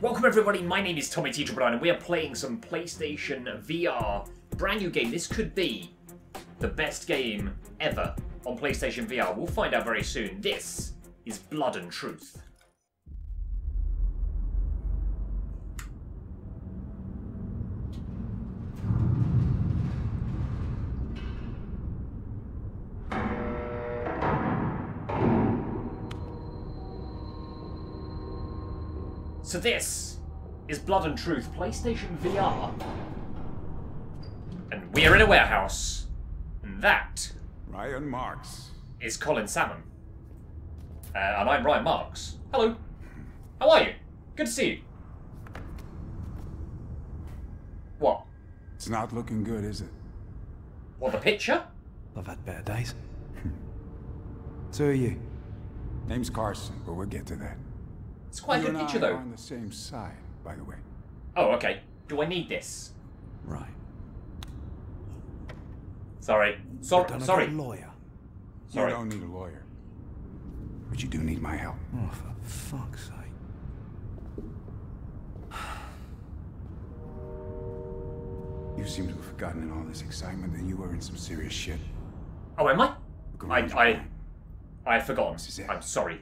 Welcome everybody, my name is Tommy Teacher Brown and we are playing some PlayStation VR. Brand new game. This could be the best game ever on PlayStation VR. We'll find out very soon. This is Blood and Truth. So this is Blood and Truth PlayStation VR. And we are in a warehouse. And that Ryan Marks. is Colin Salmon. Uh, and I'm Ryan Marks. Hello. How are you? Good to see you. What? It's not looking good, is it? What, the picture? I've had better days. so are you. Name's Carson, but we'll get to that. It's quite a you good and picture, I though. are on the same side, by the way. Oh, okay. Do I need this? Right. Sorry. Sorry. Done a Sorry. lawyer. Sorry. You don't need a lawyer. But you do need my help. Oh, for fuck's sake. You seem to have forgotten in all this excitement that you were in some serious shit. Oh, am I? Look I, around I. I had forgotten. This is it. I'm sorry.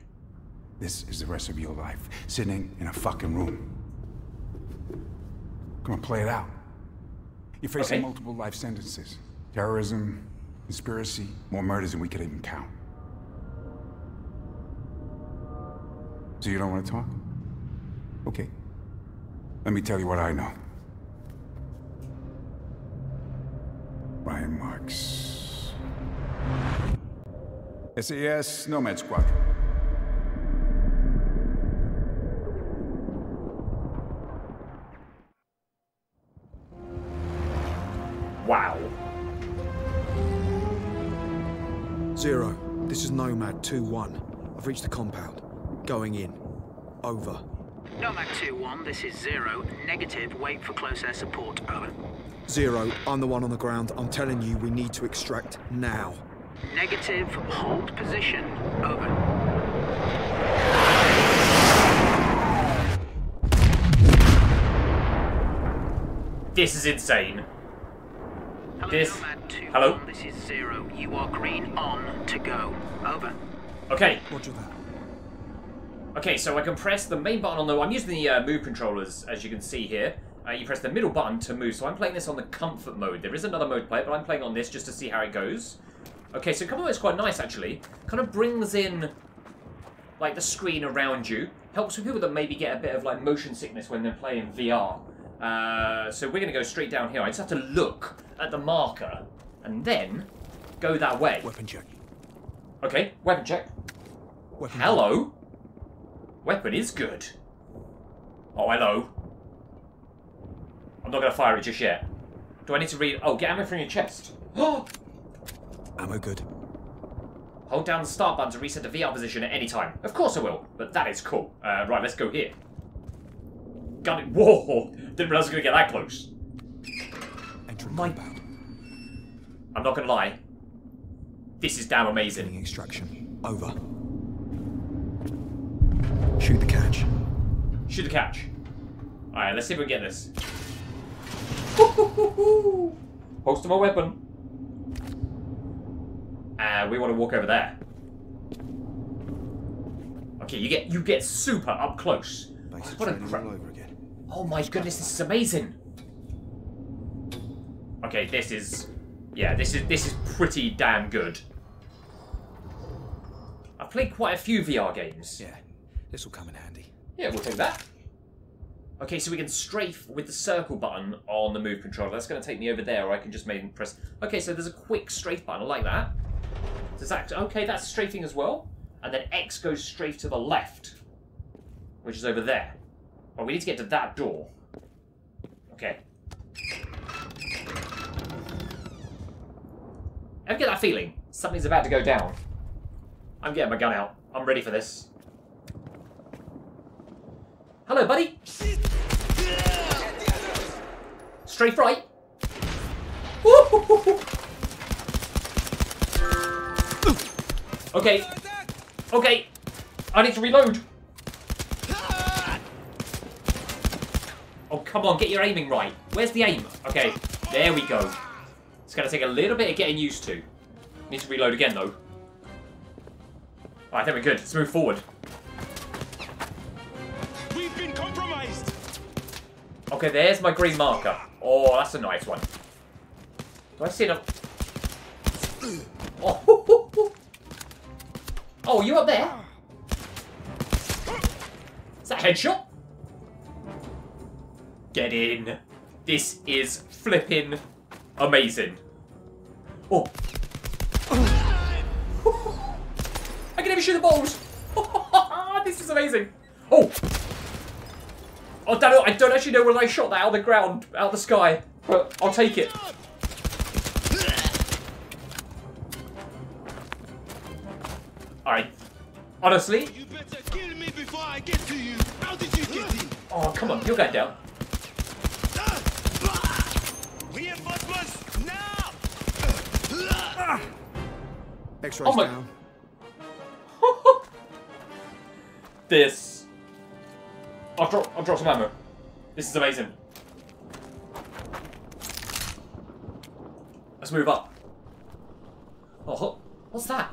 This is the rest of your life, sitting in a fucking room. Come on, play it out. You're facing Okay. multiple life sentences. Terrorism, conspiracy, more murders than we could even count. So you don't want to talk? Okay. Let me tell you what I know. Ryan Marks. SAS Nomad Squadron. Nomad 2-1. I've reached the compound. Going in. Over. Nomad 2-1, this is Zero. Negative, wait for close air support. Over. Zero, I'm the one on the ground. I'm telling you, we need to extract now. Negative, hold position. Over. This is insane. Hello, This- hello? this is Zero. You are green on to go. Over. Okay. Roger that. Okay, so I can press the main button on the. I'm using the uh, move controllers, as you can see here. Uh, you press the middle button to move. So I'm playing this on the comfort mode. There is another mode to play, but I'm playing on this just to see how it goes. Okay, so comfort mode is quite nice actually. Kind of brings in like the screen around you. Helps with people that maybe get a bit of like motion sickness when they're playing VR. Uh, so we're gonna go straight down here. I just have to look at the marker and then go that way. Weapon check. Okay, weapon check. Weapon Hello? Weapon is good. Oh, hello. I'm not going to fire it just yet. Do I need to read? Oh, get ammo from your chest. Oh! Ammo good. Hold down the start button to reset the VR position at any time. Of course I will, but that is cool. Uh, right, let's go here. Gun it. Whoa! Didn't realize I was going to get that close. Entering My- compound. I'm not going to lie. This is damn amazing. Extraction. Over. Shoot the catch. Shoot the catch. Alright, let's see if we can get this. Post my weapon. And we want to walk over there. Okay, you get you get super up close. Basic What a crap. all over again. Oh my goodness, this is amazing. Okay, this is yeah, this is this is pretty damn good. I've played quite a few VR games. Yeah, this will come in handy. Yeah, we'll take that. Okay, so we can strafe with the circle button on the move controller. That's going to take me over there, or I can just maybe press... Okay, so there's a quick strafe button. I like that. Does that... Okay, that's strafing as well. And then X goes strafe to the left, which is over there. Oh, we need to get to that door. Okay. Ever get that feeling? Something's about to go down. I'm getting my gun out. I'm ready for this. Hello, buddy. Straight right. Okay. Okay. I need to reload. Come on, get your aiming right. Where's the aim? Okay, there we go. It's going to take a little bit of getting used to. Need to reload again, though. Alright, there we're good. Let's move forward. We've been compromised. Okay, there's my green marker. Oh, that's a nice one. Do I see it? Oh, oh, you up there? Is that a headshot? Get in. This is flipping amazing. Oh. I can even shoot the balls. this is amazing. Oh. Oh, damn I don't actually know whether I shot that out of the ground, out of the sky, but I'll take it. Alright. Honestly, You better kill me before I get to you. How did you get in? oh, come on, you're going down. X-rays Oh my- down. this. I'll drop, I'll drop some ammo. This is amazing. Let's move up. Oh, what's that?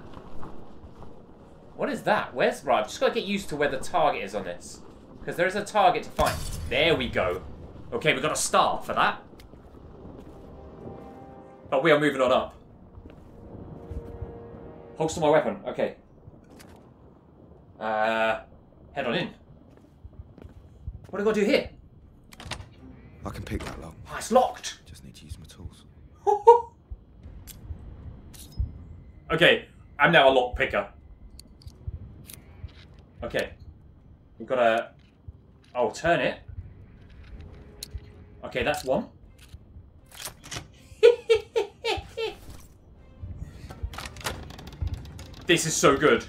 What is that? Where's right? I've just got to get used to where the target is on this, because there is a target to find. There we go. Okay, we've got a star for that. But we are moving on up. Holster my weapon. Okay. Uh, head on in. What do I got to do here? I can pick that lock. Oh, it's locked. Just need to use my tools. okay, I'm now a lock picker. Okay, we've got to. Oh, turn it. Okay, that's one. This is so good.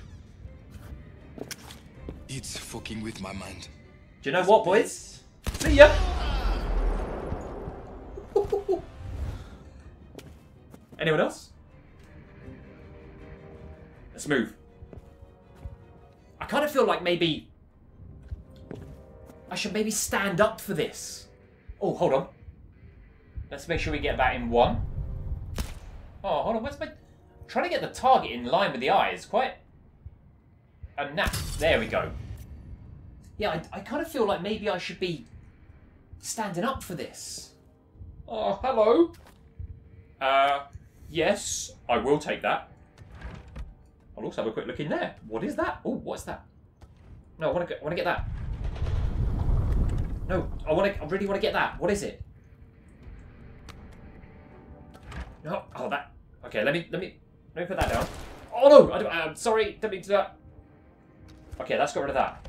It's fucking with my mind. Do you know what, boys? See ya. Anyone else? Let's move. I kind of feel like maybe I should maybe stand up for this. Oh, hold on. Let's make sure we get that in one. Oh, hold on. Where's my? Trying to get the target in line with the eyes. Quite. A nap. There we go. Yeah, I, I kind of feel like maybe I should be standing up for this. Oh, hello. Uh, yes, I will take that. I'll also have a quick look in there. What is that? Oh, what's that? No, I want to get. I want to get that. No, I want to. I really want to get that. What is it? No. Oh, that. Okay, let me. Let me. Let me put that down. Oh no! I don't, I'm sorry. Don't mean to do that. Okay, let's get rid of that.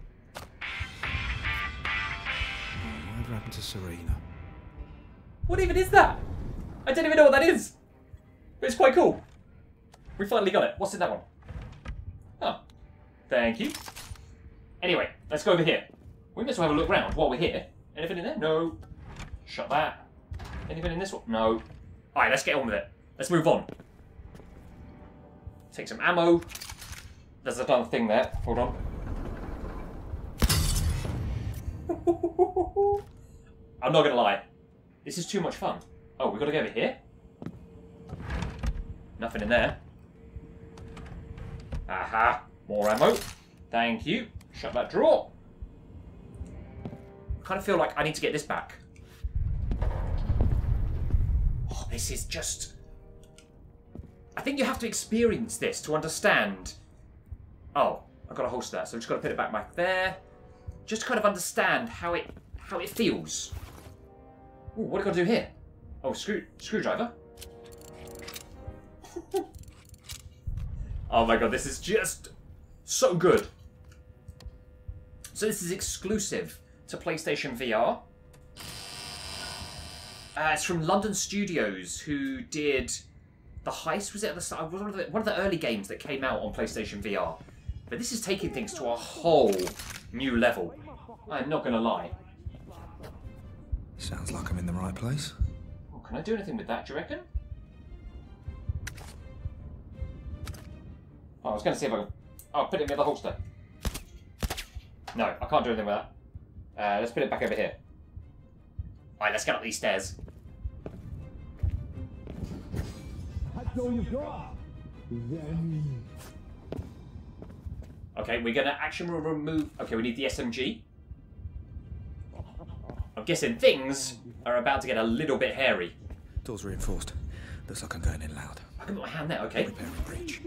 Whatever happened to Serena? What even is that? I don't even know what that is. But it's quite cool. We finally got it. What's in that one? Oh. Thank you. Anyway, let's go over here. We may as well have a look round while we're here. Anything in there? No. Shut that. Anything in this one? No. Alright, let's get on with it. Let's move on. Take some ammo. There's a another thing there. Hold on. I'm not gonna lie. This is too much fun. Oh, we gotta go over here? Nothing in there. Aha! More ammo. Thank you. Shut that drawer. kind of feel like I need to get this back. Oh, this is just. I think you have to experience this to understand. Oh, I've got to holster that, so I've just got to put it back back there. Just to kind of understand how it how it feels. Ooh, what do I got to do here? Oh, screw screwdriver. oh my god, this is just so good. So this is exclusive to PlayStation VR. Uh, it's from London Studios, who did the heist. Was it at the start? One of the, one of the early games that came out on PlayStation VR. But this is taking things to a whole new level. I'm not going to lie. Sounds like I'm in the right place. Oh, can I do anything with that? Do you reckon? Oh, I was going to see if I could. Oh, put it in the other holster. No, I can't do anything with that. Uh, let's put it back over here. Alright, let's get up these stairs. All you've got. Then Okay, we're gonna action re- remove. Okay, we need the SMG. I'm guessing things are about to get a little bit hairy. Door's reinforced. Looks like I'm going in loud. I can put my hand there, okay. Repairing breach.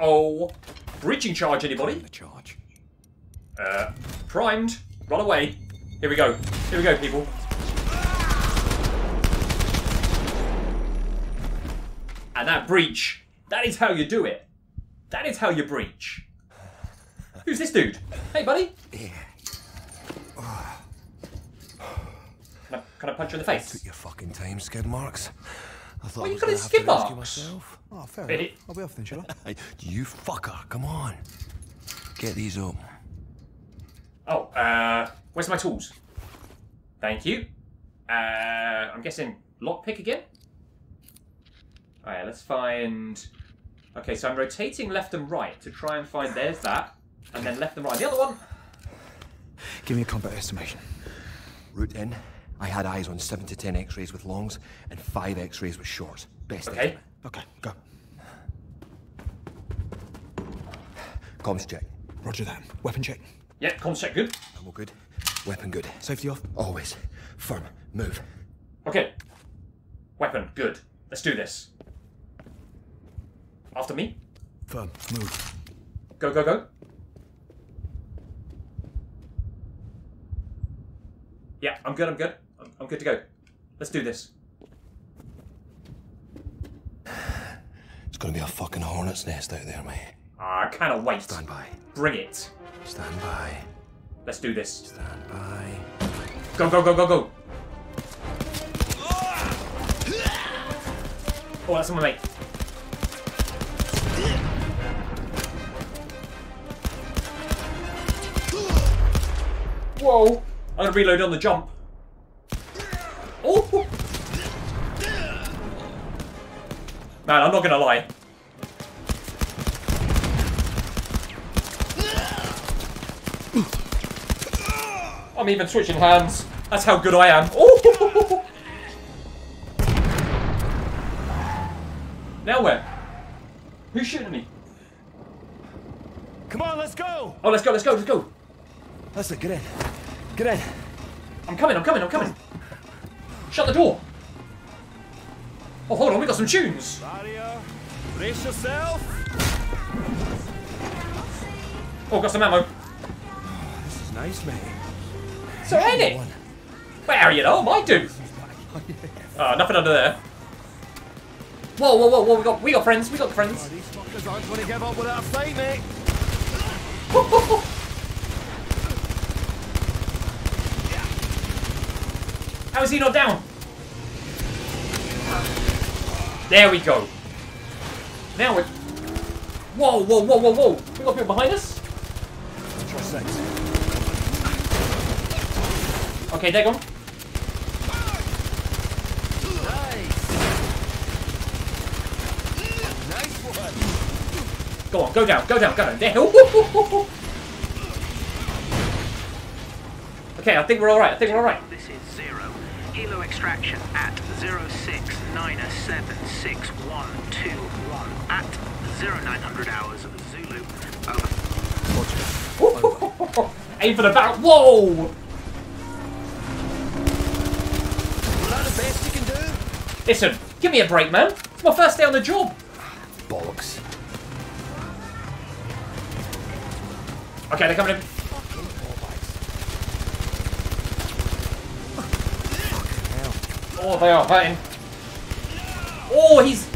Oh, breaching charge, anybody? The charge. Uh, primed. Run away. Here we go. Here we go, people. And that breach, that is how you do it. That is how you breach. Who's this dude? Hey, buddy. Yeah. Can I, can I punch you in the face? Took your fucking time, skid marks. I thought Why I you was got gonna have to rescue myself. Oh, fair enough. I'll be off then, shall I? Hey, you fucker, come on. Get these up. Oh, uh, where's my tools? Thank you. Uh, I'm guessing lockpick again? Alright, let's find... Okay, so I'm rotating left and right to try and find... There's that. And then left and right. The other one! Give me a combat estimation. Route in. I had eyes on 7 to 10 x-rays with longs and 5 x-rays with shorts. Best Okay. estimate. Okay, go. Comms check. Roger that. Weapon check. Yeah, comms check good. Ammo good. Weapon good. Safety off. Always. Firm. Move. Okay. Weapon, good. Let's do this. After me. Firm. Move. Go, go, go. Yeah, I'm good, I'm good. I'm, I'm good to go. Let's do this. It's gonna be a fucking hornet's nest out there, mate. Ah, I cannot wait. Stand by. Bring it. Stand by. Let's do this. Stand by. Go, go, go, go, go. Oh, that's my mate. Whoa! I'm gonna reload on the jump. Oh! Man, I'm not gonna lie. I'm even switching hands. That's how good I am. Oh! Now where? Who's shooting me? Come on, let's go. Oh, let's go, let's go, let's go. Listen, get in. Get in. I'm coming, I'm coming, I'm coming. Shut the door. Oh, hold on, we got some tunes. Brace yourself. Oh, got some ammo. This is nice, mate. So ain't it? Where are you though? My dude. Ah, nothing under there. Whoa, whoa, whoa, whoa, we got we got friends, we got friends. These fuckers aren't going to give up without a fight, mate. How is he not down? There we go. Now we're. Whoa, whoa, whoa, whoa, whoa! We got people behind us. Okay, they're gone. Go on, go down, go down, go down. There. Okay, I think we're all right. I think we're all right. This is zero. Helo extraction at 06976121 at 0900 hours of Zulu. Over. Aim for the barrel. Whoa! Is that the best you can do? Listen, give me a break, man. It's my first day on the job. Bollocks. Okay, they're coming in. Oh, they are hurting. Oh, he's.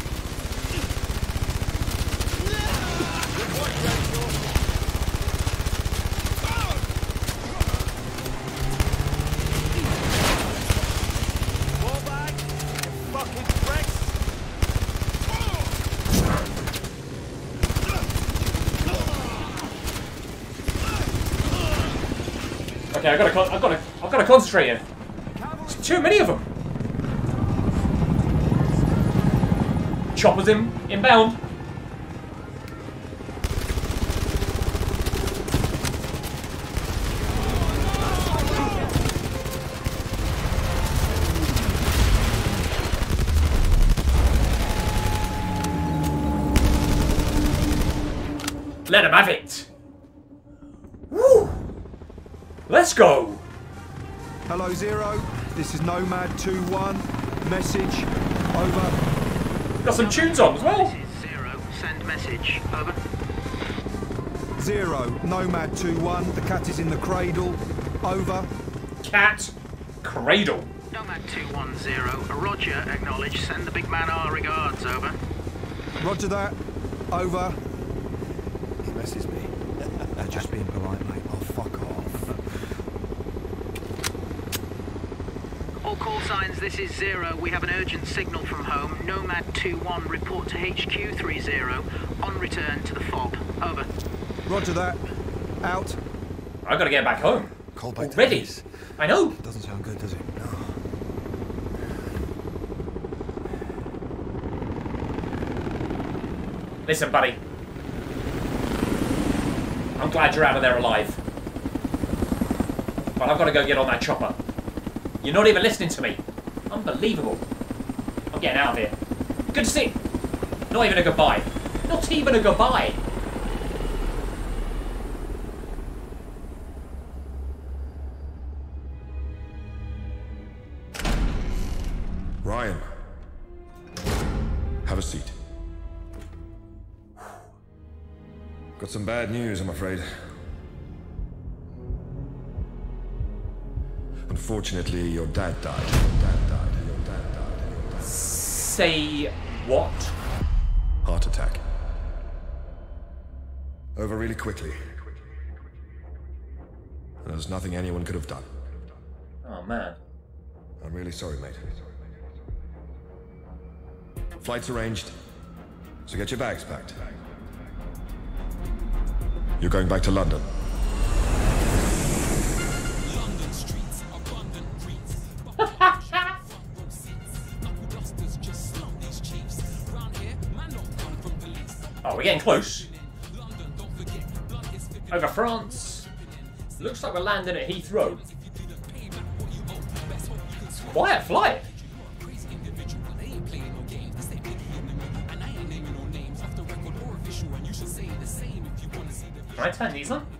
Okay, I gotta, I gotta, I gotta concentrate here. There's too many of them. Chopper's in inbound. Let him have it. Woo! Let's go. Hello, Zero. This is Nomad 2-1. Message. Over. Got some tunes on as well. Zero. Send message. Over. Zero. Nomad 2-1. The cat is in the cradle. Over. Cat cradle. Nomad 210. Roger. Acknowledge. Send the big man our regards. Over. Roger that. Over. He messes me. They're just being polite, mate. Oh, fuck off. All call signs, this is Zero. We have an urgent signal from home. Nomad 2-1, report to HQ 30. On return to the fob. Over. Roger that. Out. I've gotta get back home. Call back to Already. base. I know. Doesn't sound good, does it? No. Listen, buddy. I'm glad you're out of there alive. But I've got to go get on that chopper. You're not even listening to me. Unbelievable. I'm getting out of here. Good to see. Not even a goodbye. Not even a goodbye. Ryan. Have a seat. Got some bad news, I'm afraid. Unfortunately, your dad died. Your dad died. Your dad died. Your dad Say what? Heart attack. Over really quickly. There's nothing anyone could have done. Oh man. I'm really sorry, mate. Flight's arranged, so get your bags packed. You're going back to London. Getting close. Over France. Looks like we're landing at Heathrow. Quiet flight. Can I turn these on?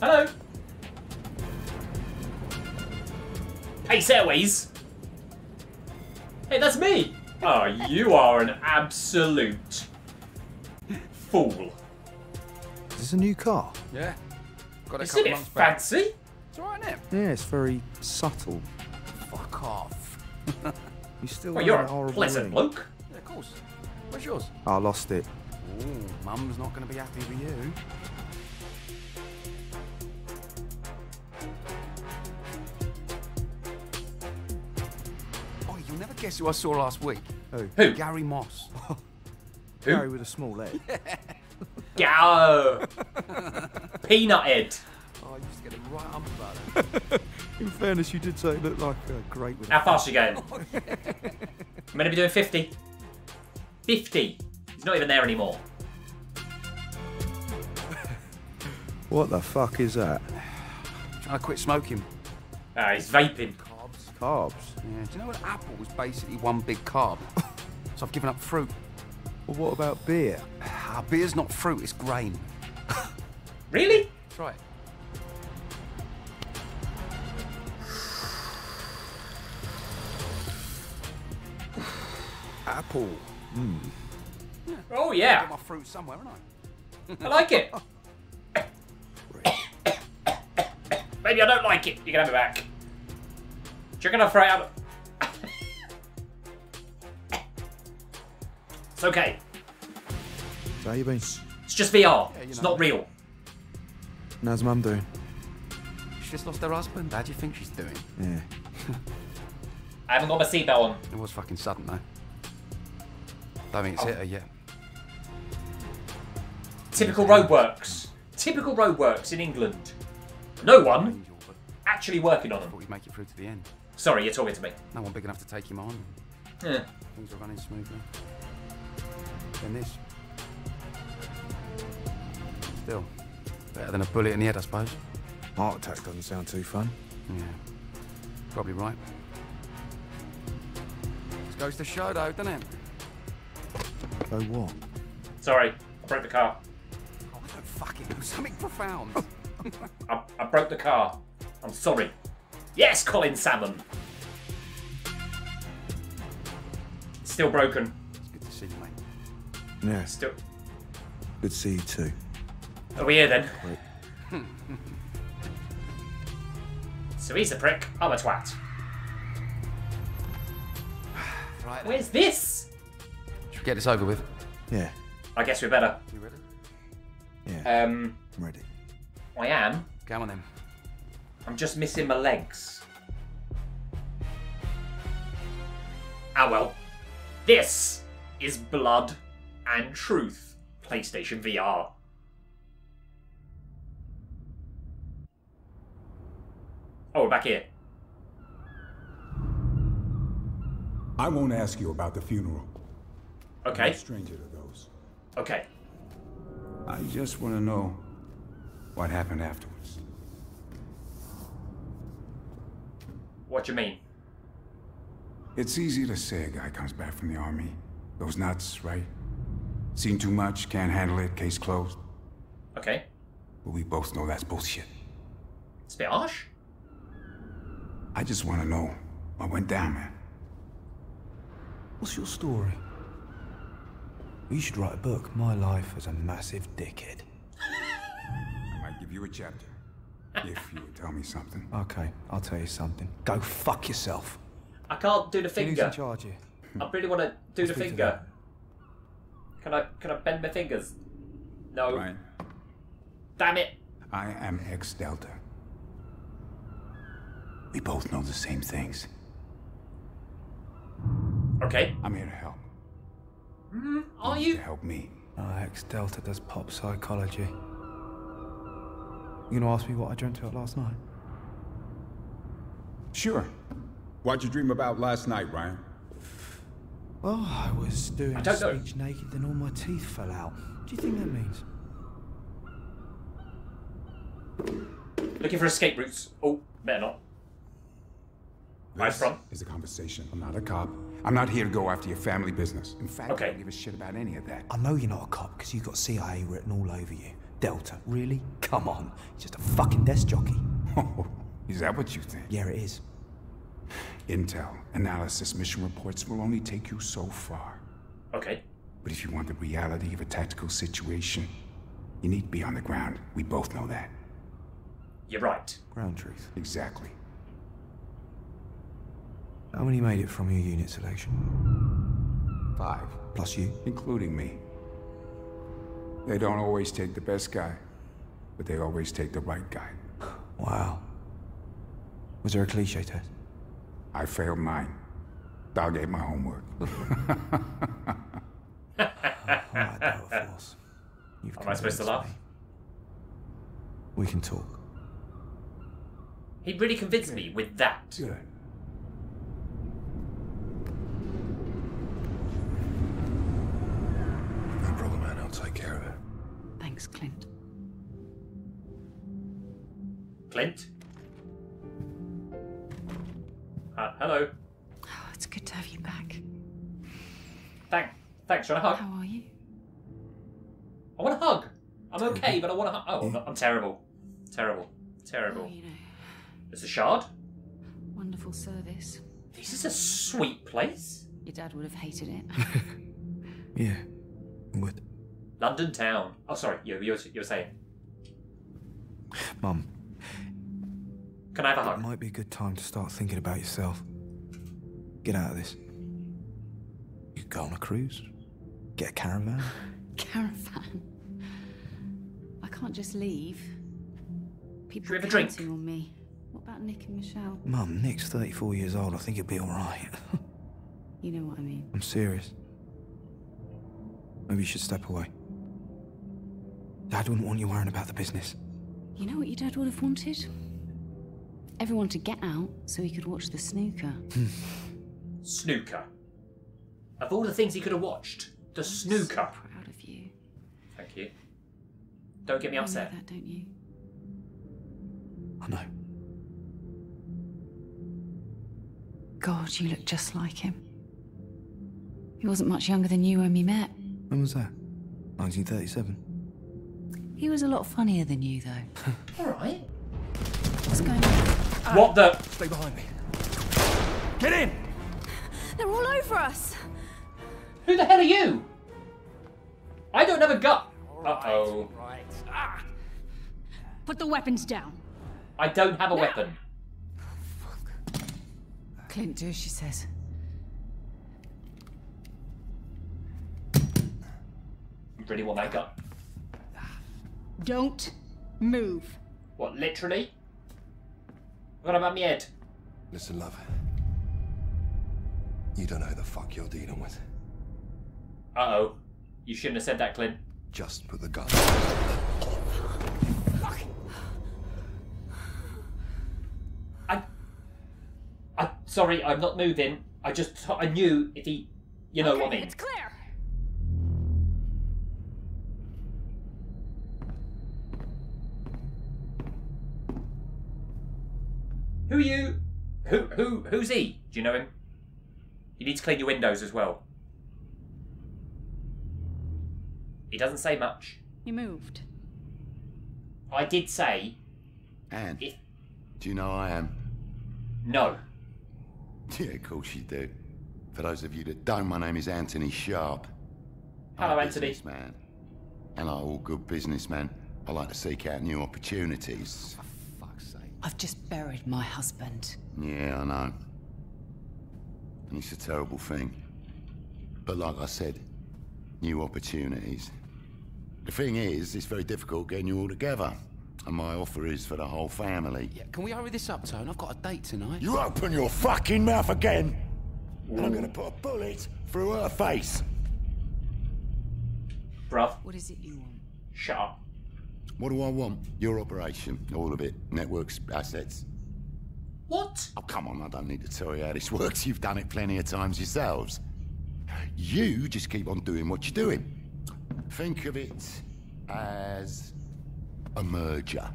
Hello. Pace Airways. Hey, that's me. Oh, you are an absolute fool. Is this a new car? Yeah. Got a Isn't couple it months back. fancy? It's alright, isn't it? Yeah, it's very subtle. Fuck off. you still well, you're that a horrible pleasant ring? bloke. Yeah, of course. Where's yours? Ah, I lost it. Ooh, Mum's not going to be happy with you. Guess who I saw last week. Who? Who? Gary Moss. Who? Gary with a small leg. Go. Peanut head. Oh, I used to get it right up about it. In fairness, you did say it looked like uh, great with How fast are you going? I'm gonna be doing 50. 50. He's not even there anymore. What the fuck is that? Trying to quit smoking. Ah, he's vaping. Carbs. Carbs. Yeah. Do you know what? apple was basically one big carb? so I've given up fruit. Well, what about beer? Ah, beer's not fruit, it's grain. Really? Try it. Apple. Oh Got yeah. my fruit somewhere, haven't I? I like it. Maybe I don't like it. You can have it back. Do you reckon I'll throw it out? it's okay. So how you been? It's just VR. you it's know. not real. And how's mum doing? She just lost her husband. How do you think she's doing? Yeah. I haven't got my seatbelt on. It was fucking sudden, though. Don't think it's oh. hit her yet. Typical roadworks. Typical roadworks in England. No one actually working on them. thought he'd make it through to the end. Sorry, you're talking to me. No one big enough to take him on. Yeah. Things are running smoothly. Then this. Still, better than a bullet in the head, I suppose. Heart attack doesn't sound too fun. Yeah, probably right. This goes to show, though, doesn't it? So what? Sorry, I broke the car. Oh, I don't fucking know. Something profound. I, I broke the car. I'm sorry. Yes, Colin Salmon. Still broken. it's good to see you, mate. Yeah, Still. good to see you too. Are we here then? so he's a prick. I'm a twat. Right. then. Where's this? Should we get this over with? Yeah, I guess we better. You ready? yeah, Um, I'm ready. I am. Come on then. I'm just missing my legs. Ah well. This is Blood and Truth PlayStation VR. Oh, we're back here. I won't ask you about the funeral. Okay. stranger to those. Okay. I just want to know what happened afterwards. What you mean? It's easy to say a guy comes back from the army. Those nuts, right? Seen too much, can't handle it, case closed. Okay. But we both know that's bullshit. It's a bit harsh. I just want to know what went down, man. What's your story? You should write a book. My life as a massive dickhead. I might give you a chapter. If you would tell me something. Okay, I'll tell you something. Go fuck yourself. I can't do the finger. Who's in finger. charge here? I really want to do the speak to finger. Can I can I bend my fingers? No. Ryan, Damn it. I am ex Delta. We both know the same things. Okay. I'm here to help. Mm-hmm. Are you? To you? help me. Oh, ex Delta does pop psychology. You gonna ask me what I dreamt about last night? Sure. What'd you dream about last night, Ryan? Well, I was doing I don't know. speech naked, then all my teeth fell out. What do you think that means? Looking for escape routes. Oh, better not. Right This front. is a conversation. I'm not a cop. I'm not here to go after your family business. In fact, Okay. I don't give a shit about any of that. I know you're not a cop because you've got CIA written all over you. Delta, really? Come on. You're just a fucking desk jockey. Oh, is that what you think? Yeah, it is. Intel, analysis, mission reports will only take you so far. Okay. But if you want the reality of a tactical situation, you need to be on the ground. We both know that. You're right. Ground truth. Exactly. How many made it from your unit selection? Five, Plus you? including me. They don't always take the best guy, but they always take the right guy. Wow. Was there a cliche test? I failed mine. I'll get my homework. Oh, Alright, Delta Force. You've Am I supposed to laugh? me. We can talk. He really convinced me with that. Good. No problem, man. I'll take care of it. Thanks, Clint. Clint? Uh, hello. Oh, it's good to have you back. Thank, thanks. You want a hug? How are you? I want a hug. I'm okay, but I want a hug. Oh, no, I'm terrible. Terrible. Oh, Terrible. you know, It's a shard? wonderful service. This is a sweet place. Your dad would have hated it. Yeah. Would. London town. Oh, sorry. You, you, were- you were saying. Mum, Can I have a hug? it might be a good time to start thinking about yourself. Get out of this. You could go on a cruise. Get a caravan. Caravan. I can't just leave. People we have a are drink? counting on me. What about Nick and Michelle? Mum, Nick's 34 years old. I think he'll be alright. You know what I mean. I'm serious. Maybe you should step away. Dad wouldn't want you worrying about the business. You know what your dad would have wanted? Everyone to get out so he could watch the snooker. Hmm. Snooker. Of all the things he could have watched, the snooker. Proud of you. Thank you. Don't get me You know upset. that, don't you? I know. God, you look just like him. He wasn't much younger than you when we met. When was that? 1937. He was a lot funnier than you, though. All right. What's going on? What the? Stay behind me. Get in! They're all over us. Who the hell are you? I don't have a gut. Uh oh. Put the weapons down. I don't have a weapon. Clint, do as she says. You really want that gut? Don't move. What, literally? What about me head? Listen, love. You don't know who the fuck you're dealing with. Uh oh. You shouldn't have said that, Clint. Just put the gun. Fuck. I. I. Sorry, I'm not moving. I just. I knew if he. You know what I mean. Who who who's he? Do you know him? You need to clean your windows as well. He doesn't say much. He moved. I did say Anne, if do you know I am? no. Yeah, of course you do. For those of you that don't, my name is Anthony Sharp. Hello, I'm a Anthony. Businessman. And like all good businessmen, I like to seek out new opportunities. Oh fuck's sake! I've just buried my husband. Yeah, I know. And it's a terrible thing. But like I said, new opportunities. The thing is, it's very difficult getting you all together. And my offer is for the whole family. Yeah, can we hurry this up, Tone? I've got a date tonight. You open your fucking mouth again, and I'm gonna put a bullet through her face. Bruv, What is it you want? shut up. What do I want? Your operation, all of it. Networks, assets. What? Oh, come on, I don't need to tell you how this works. You've done it plenty of times yourselves. You just keep on doing what you're doing. Think of it as a merger.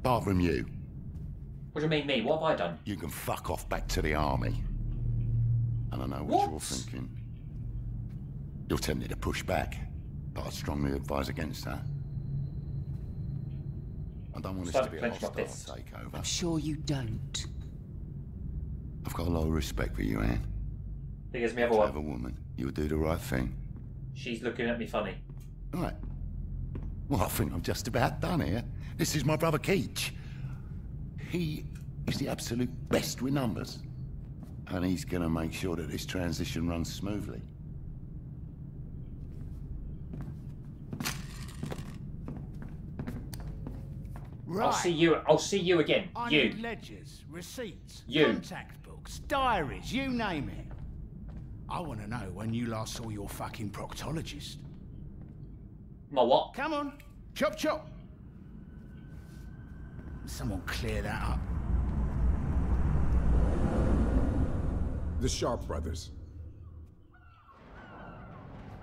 Apart from you, What do you mean me? What have I done? you can fuck off back to the army. And I know what, you're thinking. You're tempted to push back, but I strongly advise against that. I don't want this Start to be a clenching my hostile fists. takeover. I'm sure you don't. I've got a lot of respect for you, Anne. Big as me ever Clever one. woman. You'll do the right thing. She's looking at me funny. Right. Well, I think I'm just about done here. This is my brother Keach. He is the absolute best with numbers. And he's going to make sure that this transition runs smoothly. Right. I'll see you. I'll see you again. I you. need ledgers, receipts, You. contact books, diaries, you name it. I want to know when you last saw your fucking proctologist. My what? Come on, chop chop. Someone clear that up. The Sharp brothers.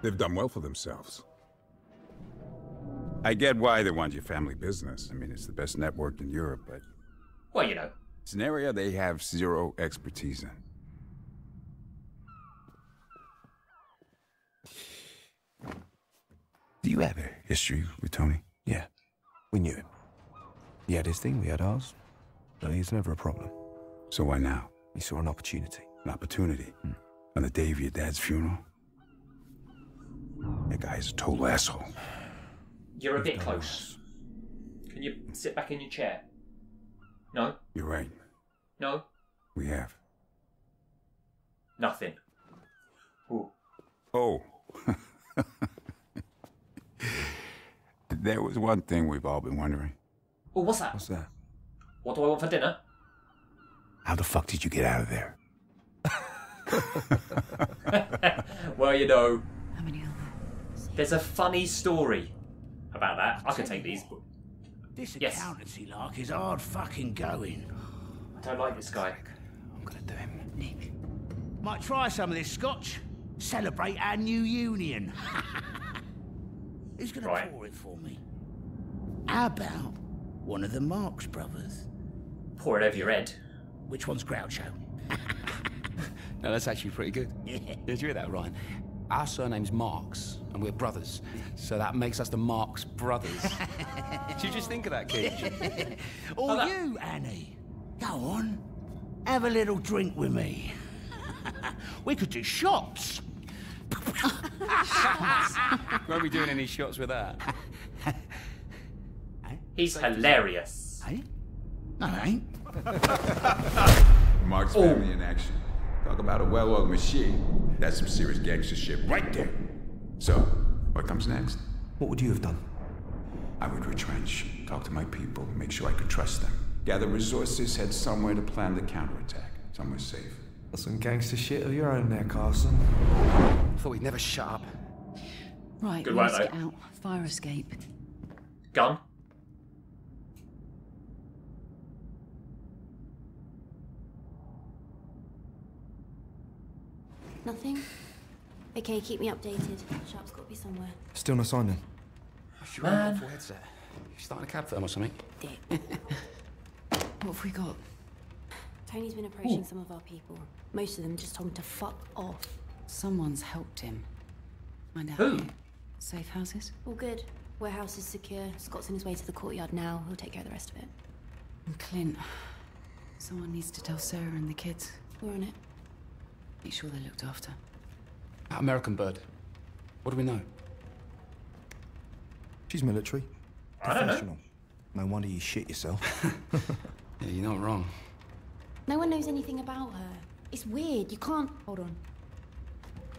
They've done well for themselves. I get why they want your family business. I mean, it's the best network in Europe, but Well, you know. it's an area they have zero expertise in. Do you have a history with Tony? Yeah. We knew him. He had his thing, we had ours. But he's never a problem. So why now? He saw an opportunity. An opportunity? Hmm. On the day of your dad's funeral? That guy's a total asshole. You're a bit close. Can you sit back in your chair? No? You're right. No? We have. Nothing. Ooh. Oh. there was one thing we've all been wondering. Oh, what's that? What's that? What do I want for dinner? How the fuck did you get out of there? Well, you know, How many are there's a funny story about that. I can take these. but This Yes. accountancy lark is hard fucking going. I don't like this guy. I'm gonna do him. Nick. Might try some of this scotch. Celebrate our new union. Who's gonna Right. pour it for me? How about one of the Marx brothers? Pour it over your head. Which one's Groucho? No, that's actually pretty good. Did you hear that, Ryan? Our surname's Marks, and we're brothers. So that makes us the Marx brothers. Did you just think of that, Keith? or oh, you, Annie. Go on. Have a little drink with me. we could do shots. Won't be doing any shots with that. Eh? He's hilarious. Hey? No, I ain't. Mark's family in action. Talk about a well-oiled machine. That's some serious gangster shit right there. So, what comes next? What would you have done? I would retrench, talk to my people, make sure I could trust them. Gather resources, head somewhere to plan the counterattack. Somewhere safe. Got some gangster shit of your own there, Carson. Thought we'd never shut up. Right, Good we work, must get out. Fire escape. Gun. Nothing? Okay, keep me updated. Sharp's got to be somewhere. Still no sign then? Sure, Man. full headset. You starting a cab firm or something? Dick. What have we got? Tony's been approaching some of our people. Most of them just told him to fuck off. Someone's helped him. Find out Who? who. Safe houses? All good. Warehouse is secure. Scott's on his way to the courtyard now. He'll take care of the rest of it. And Clint. Someone needs to tell Sarah and the kids. We're on it. Make sure they're looked after. That American bird. What do we know? She's military. I don't know. Professional. No wonder you shit yourself. Yeah, you're not wrong. No one knows anything about her. It's weird. You can't. Hold on.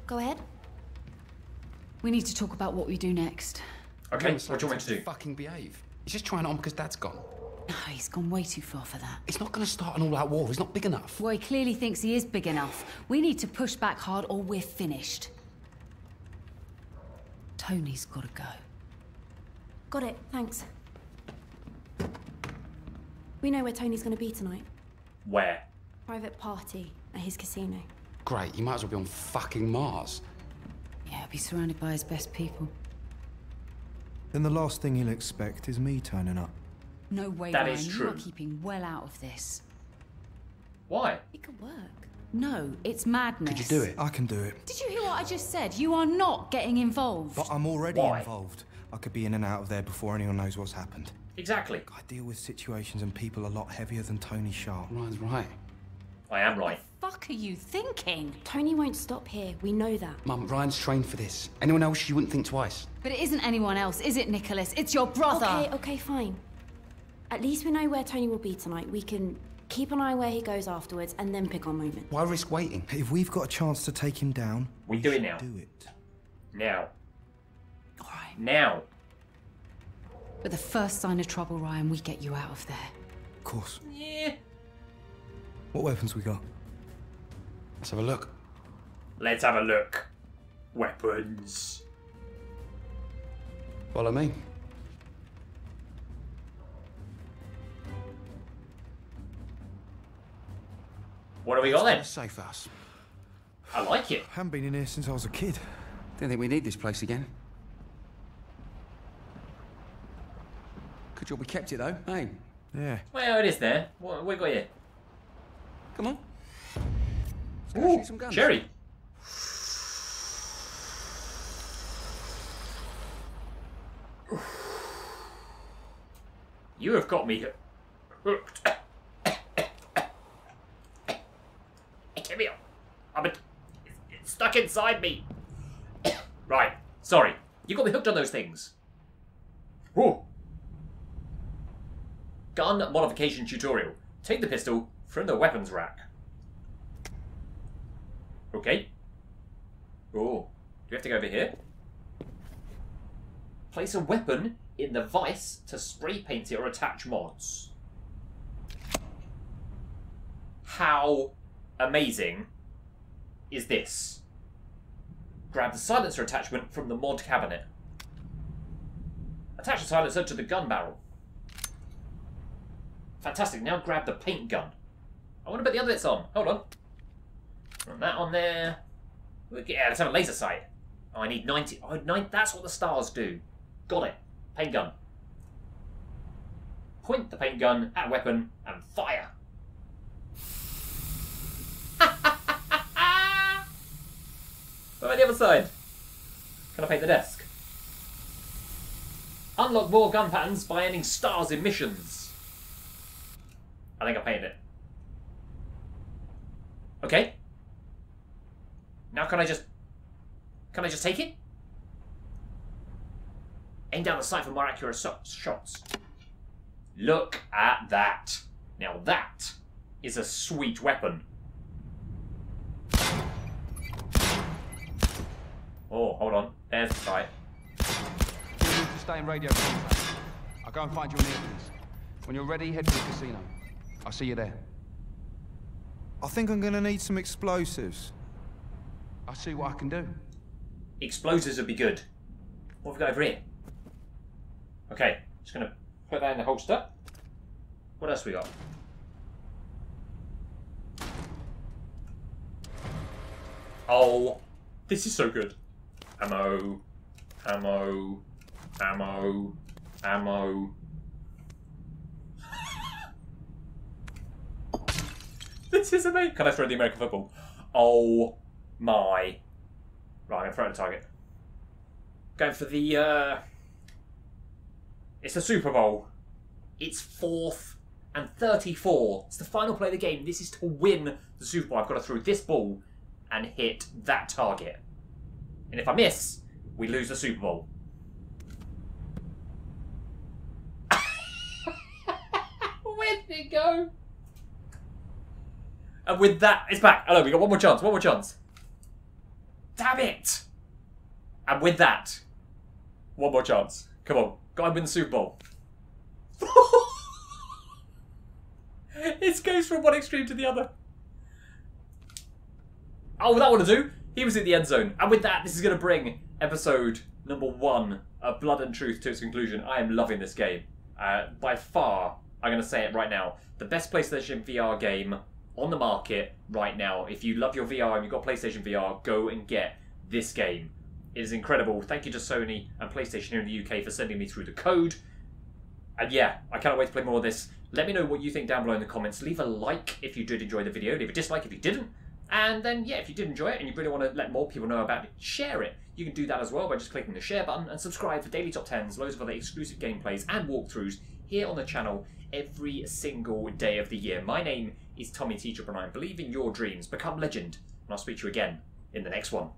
Go ahead. We need to talk about what we do next. Okay, what do you like want to do? Fucking behave. He's just trying it on because Dad's gone. No, he's gone way too far for that. It's not going to start an all-out war. He's not big enough. Well, he clearly thinks he is big enough. We need to push back hard or we're finished. Tony's gotta go. Got it. Thanks. We know where Tony's going to be tonight. Where? Private party at his casino. Great, he might as well be on fucking Mars. Yeah, he'll be surrounded by his best people. then the last thing he'll expect is me turning up. No way, That Ryan. is You are keeping well out of this. Why? It could work. No, it's madness. Could you do it? I can do it. Did you hear what I just said? You are not getting involved. But I'm already Why? involved. I could be in and out of there before anyone knows what's happened. Exactly. I deal with situations and people a lot heavier than Tony Sharp. Ryan's right. I am right. fuck are you thinking? Tony won't stop here. We know that. Mum, Ryan's trained for this. Anyone else, you wouldn't think twice. But it isn't anyone else, is it, Nicholas? It's your brother. Okay, okay, fine. At least we know where Tony will be tonight. We can keep an eye where he goes afterwards and then pick our moment. Why risk waiting? If we've got a chance to take him down, We do it now. do it. Now. All right. Now. But the first sign of trouble, Ryan, we get you out of there. Of course. Yeah. What weapons we got? Let's have a look. Let's have a look. Weapons. Follow me. What have we got then? Safe house. I like it. Haven't been in here since I was a kid. Don't think we need this place again. Good job we kept it though, hey? Yeah. Well, it is there. What what we got here? Come on. Let's Ooh, shoot some guns. Sherry. You have got me hooked. Get me up. I'm a, it's, it's stuck inside me. right. Sorry. You got me hooked on those things. Whoa. Gun modification tutorial. Take the pistol from the weapons rack. Okay. Oh. Do we have to go over here? Place a weapon in the vice to spray paint it or attach mods. How amazing is this? Grab the silencer attachment from the mod cabinet. Attach the silencer to the gun barrel. Fantastic, now grab the paint gun. I want to put the other bits on. Hold on. Put that on there. Yeah, let's have a laser sight. Oh, I need 90. Oh, nine, that's what the stars do. Got it. Paint gun. Point the paint gun at a weapon and fire. What about the other side? Can I paint the desk? Unlock more gun patterns by ending stars in missions. I think I painted it. Okay. Now can I just... Can I just take it? Aim down the sight for more accurate so shots. Look at that. Now that is a sweet weapon. Oh, hold on. There's the sight. You need to stay in radio contact. I'll go and find you an earpiece. When you're ready, head to the casino. I'll see you there. I think I'm gonna need some explosives. I'll see what I can do. Explosives would be good. What have we got over here? Okay, just gonna put that in the holster. What else we got? Oh, this is so good. Ammo, ammo, ammo, ammo. this is amazing. Can I throw the American football? Oh my. Right, I'm gonna throw at the target. Going for the uh It's the Super Bowl. It's fourth and 34. It's the final play of the game. This is to win the Super Bowl. I've got to throw this ball and hit that target. And if I miss, we lose the Super Bowl. Where did it go? And with that, it's back. Hello, we got one more chance. One more chance. Damn it! And with that, one more chance. Come on, go and win the Super Bowl. it goes from one extreme to the other. Oh, that would do. He was in the end zone. And with that, this is going to bring episode number one of Blood and Truth to its conclusion. I am loving this game. Uh, by far, I'm going to say it right now, the best PlayStation VR game on the market right now. If you love your VR and you've got PlayStation VR, go and get this game. It is incredible. Thank you to Sony and PlayStation here in the UK for sending me through the code. And yeah, I cannot wait to play more of this. Let me know what you think down below in the comments. Leave a like if you did enjoy the video. Leave a dislike if you didn't. And then, yeah, if you did enjoy it and you really want to let more people know about it, share it. You can do that as well by just clicking the share button and subscribe for daily top 10s, loads of other exclusive gameplays and walkthroughs here on the channel every single day of the year. My name is Tommy Teacher, and I believe in your dreams. Become legend, and I'll speak to you again in the next one.